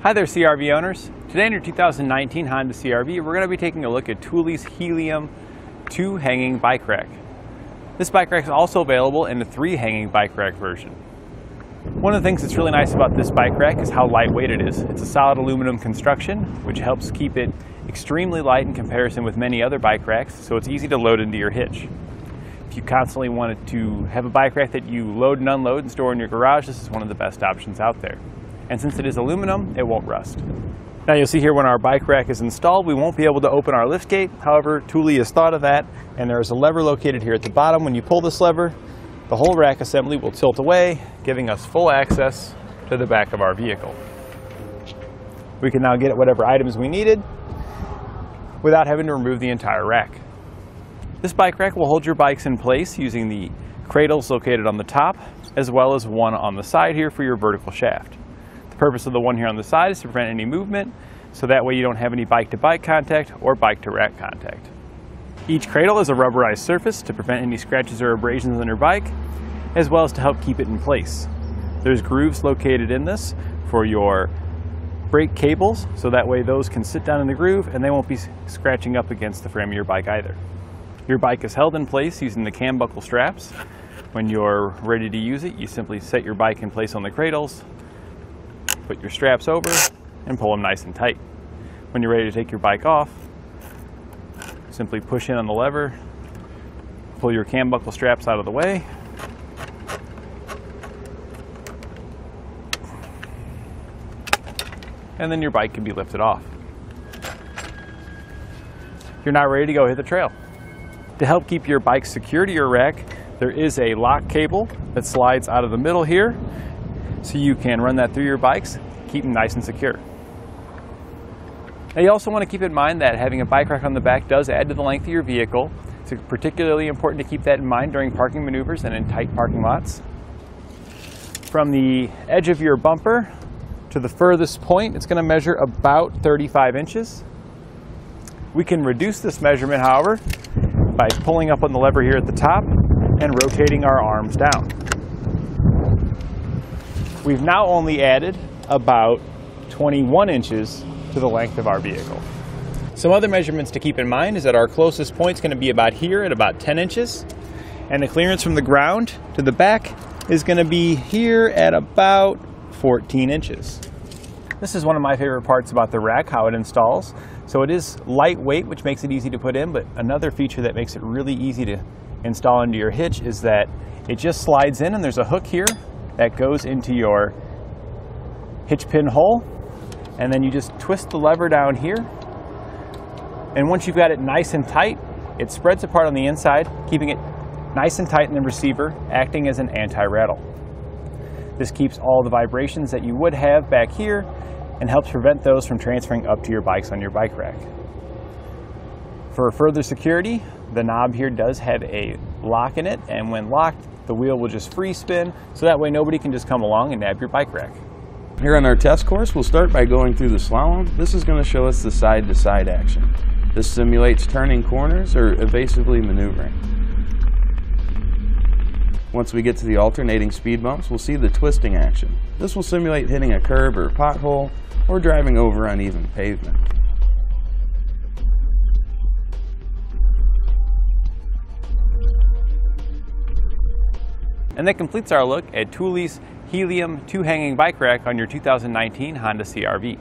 Hi there CRV owners. Today in your 2019 Honda CRV we're going to be taking a look at Thule's Helium 2 hanging bike rack. This bike rack is also available in the 3 hanging bike rack version. One of the things that's really nice about this bike rack is how lightweight it is. It's a solid aluminum construction which helps keep it extremely light in comparison with many other bike racks so it's easy to load into your hitch. If you constantly wanted to have a bike rack that you load and unload and store in your garage, this is one of the best options out there and since it is aluminum, it won't rust. Now you'll see here when our bike rack is installed, we won't be able to open our lift gate. However, Thule has thought of that, and there is a lever located here at the bottom. When you pull this lever, the whole rack assembly will tilt away, giving us full access to the back of our vehicle. We can now get whatever items we needed without having to remove the entire rack. This bike rack will hold your bikes in place using the cradles located on the top, as well as one on the side here for your vertical shaft purpose of the one here on the side is to prevent any movement, so that way you don't have any bike-to-bike -bike contact or bike-to-rack contact. Each cradle is a rubberized surface to prevent any scratches or abrasions on your bike, as well as to help keep it in place. There's grooves located in this for your brake cables, so that way those can sit down in the groove and they won't be scratching up against the frame of your bike either. Your bike is held in place using the cam buckle straps. When you're ready to use it, you simply set your bike in place on the cradles, put your straps over and pull them nice and tight. When you're ready to take your bike off, simply push in on the lever, pull your cam buckle straps out of the way, and then your bike can be lifted off. You're now ready to go hit the trail. To help keep your bike secure to your rack, there is a lock cable that slides out of the middle here so you can run that through your bikes, keep them nice and secure. Now you also want to keep in mind that having a bike rack on the back does add to the length of your vehicle. It's particularly important to keep that in mind during parking maneuvers and in tight parking lots. From the edge of your bumper to the furthest point, it's going to measure about 35 inches. We can reduce this measurement, however, by pulling up on the lever here at the top and rotating our arms down. We've now only added about 21 inches to the length of our vehicle. Some other measurements to keep in mind is that our closest point is going to be about here at about 10 inches, and the clearance from the ground to the back is going to be here at about 14 inches. This is one of my favorite parts about the rack, how it installs. So it is lightweight, which makes it easy to put in, but another feature that makes it really easy to install into your hitch is that it just slides in and there's a hook here that goes into your hitch pin hole and then you just twist the lever down here and once you've got it nice and tight it spreads apart on the inside keeping it nice and tight in the receiver acting as an anti-rattle. This keeps all the vibrations that you would have back here and helps prevent those from transferring up to your bikes on your bike rack. For further security, the knob here does have a lock in it and when locked the wheel will just free spin, so that way nobody can just come along and nab your bike rack. Here on our test course, we'll start by going through the slalom. This is going to show us the side-to-side action. This simulates turning corners or evasively maneuvering. Once we get to the alternating speed bumps, we'll see the twisting action. This will simulate hitting a curb or pothole or driving over uneven pavement. And that completes our look at Thule's Helium 2 hanging bike rack on your 2019 Honda CRV.